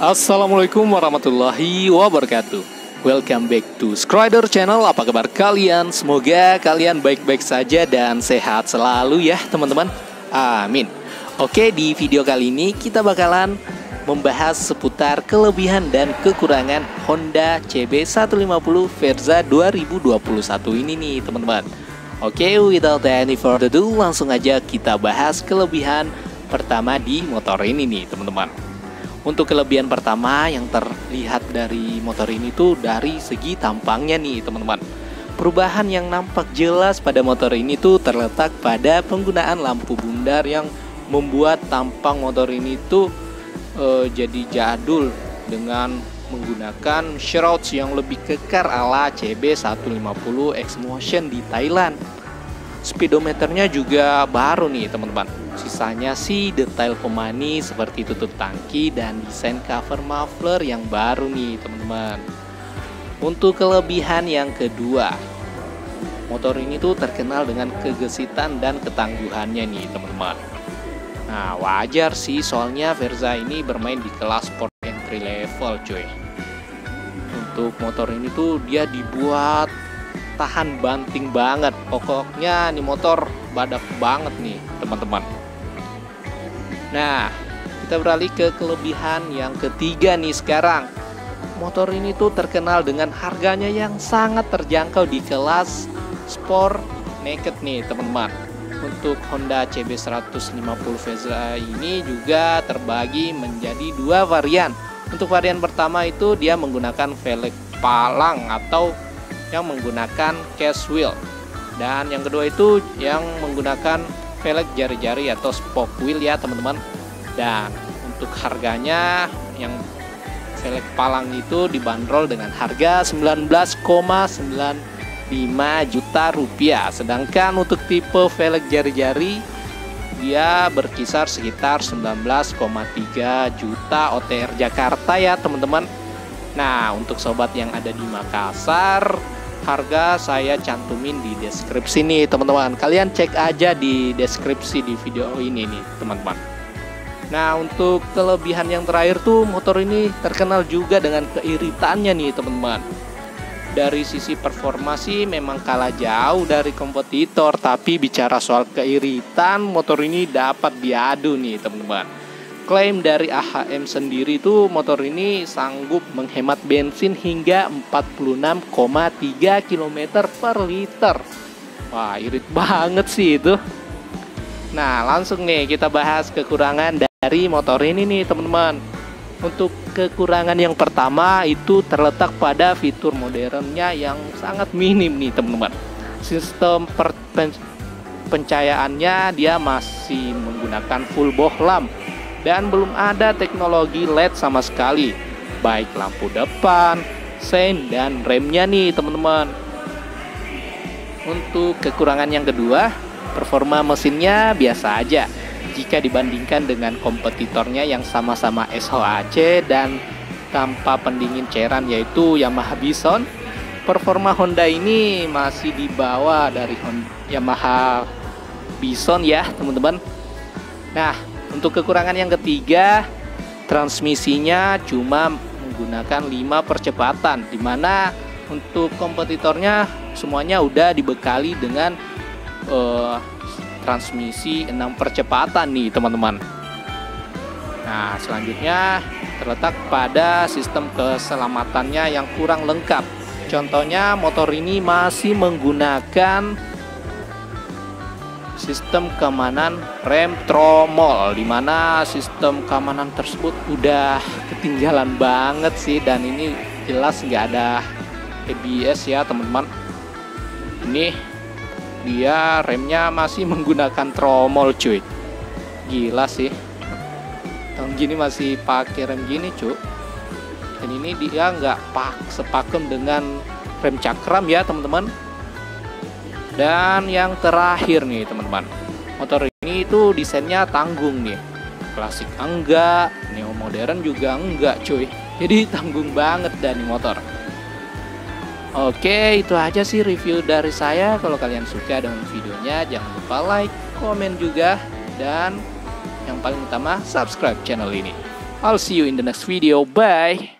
Assalamualaikum warahmatullahi wabarakatuh. Welcome back to Skrider Channel. Apa kabar kalian? Semoga kalian baik-baik saja dan sehat selalu ya teman-teman. Amin. Oke di video kali ini kita bakalan membahas seputar kelebihan dan kekurangan Honda CB150 Verza 2021 ini nih teman-teman. Oke without any further ado langsung aja kita bahas kelebihan pertama di motor ini nih teman-teman untuk kelebihan pertama yang terlihat dari motor ini tuh dari segi tampangnya nih teman-teman. Perubahan yang nampak jelas pada motor ini tuh terletak pada penggunaan lampu bundar yang membuat tampang motor ini tuh e, jadi jadul dengan menggunakan shrouds yang lebih kekar ala CB150 X Motion di Thailand Speedometernya juga baru nih teman-teman. Sisanya sih detail pemanis seperti tutup tangki dan desain cover muffler yang baru nih teman-teman. Untuk kelebihan yang kedua Motor ini tuh terkenal dengan kegesitan dan ketangguhannya nih teman-teman. Nah wajar sih soalnya Verza ini bermain di kelas sport entry level cuy Untuk motor ini tuh dia dibuat tahan banting banget. Pokoknya nih motor badak banget nih teman-teman. Nah kita beralih ke kelebihan yang ketiga nih sekarang. Motor ini tuh terkenal dengan harganya yang sangat terjangkau di kelas sport naked nih teman-teman. Untuk Honda CB 150 Vezra ini juga terbagi menjadi dua varian. Untuk varian pertama itu dia menggunakan velg palang atau yang menggunakan cash wheel. Dan yang kedua itu yang menggunakan velg jari-jari atau spoke wheel ya teman-teman. Dan untuk harganya yang velg palang itu dibanderol dengan harga 19,95 juta rupiah. Sedangkan untuk tipe velg jari-jari dia berkisar sekitar 19,3 juta OTR Jakarta ya teman-teman. Nah untuk sobat yang ada di Makassar harga saya cantumin di deskripsi nih teman-teman. Kalian cek aja di deskripsi di video ini nih teman-teman. Nah untuk kelebihan yang terakhir tuh motor ini terkenal juga dengan keiritannya nih teman-teman. Dari sisi performa sih memang kalah jauh dari kompetitor tapi bicara soal keiritan motor ini dapat diadu nih teman-teman klaim dari AHM sendiri itu motor ini sanggup menghemat bensin hingga 46,3 km per liter. Wah, irit banget sih itu. Nah, langsung nih kita bahas kekurangan dari motor ini nih, teman-teman. Untuk kekurangan yang pertama itu terletak pada fitur modernnya yang sangat minim nih, teman-teman. Sistem per pencahayaannya dia masih menggunakan full bohlam dan belum ada teknologi LED sama sekali baik lampu depan, sein dan remnya nih teman-teman. Untuk kekurangan yang kedua, performa mesinnya biasa aja jika dibandingkan dengan kompetitornya yang sama-sama SHAC dan tanpa pendingin cairan yaitu Yamaha Bison. Performa Honda ini masih di bawah dari Honda, Yamaha Bison ya teman-teman. Nah, untuk kekurangan yang ketiga, transmisinya cuma menggunakan 5 percepatan di mana untuk kompetitornya semuanya udah dibekali dengan uh, transmisi 6 percepatan nih teman-teman. Nah, selanjutnya terletak pada sistem keselamatannya yang kurang lengkap. Contohnya motor ini masih menggunakan sistem keamanan rem tromol di mana sistem keamanan tersebut udah ketinggalan banget sih dan ini jelas nggak ada ABS ya teman-teman. Ini dia remnya masih menggunakan tromol cuy. Gila sih. Tahun gini masih pakai rem gini cuy. Dan ini dia nggak pak sepakem dengan rem cakram ya teman-teman dan yang terakhir nih teman-teman, motor ini itu desainnya tanggung nih. Klasik enggak, neo modern juga enggak cuy. Jadi tanggung banget dan motor. Oke, itu aja sih review dari saya. Kalau kalian suka dengan videonya, jangan lupa like, komen juga, dan yang paling utama subscribe channel ini. I'll see you in the next video. Bye.